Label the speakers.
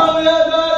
Speaker 1: Amém.